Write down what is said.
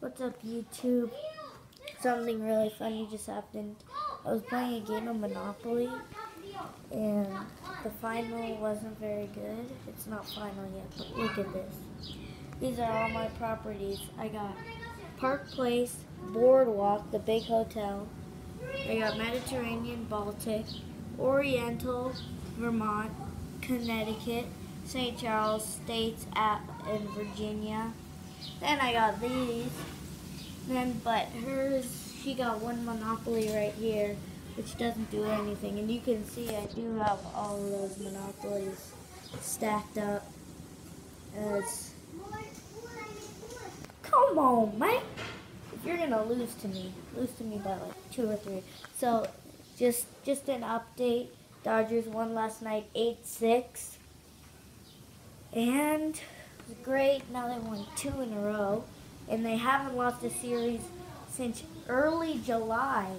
What's up, YouTube? Something really funny just happened. I was playing a game of Monopoly, and the final wasn't very good. It's not final yet, but look at this. These are all my properties. I got Park Place, Boardwalk, the big hotel. I got Mediterranean, Baltic, Oriental, Vermont, Connecticut, St. Charles, States, at, and Virginia. Then I got these. Then, but hers, she got one Monopoly right here, which doesn't do anything. And you can see I do have all those Monopolies stacked up. As come on, man! You're gonna lose to me, lose to me by like two or three. So, just just an update. Dodgers won last night, eight six, and great. Now they won two in a row, and they haven't lost a series since early July.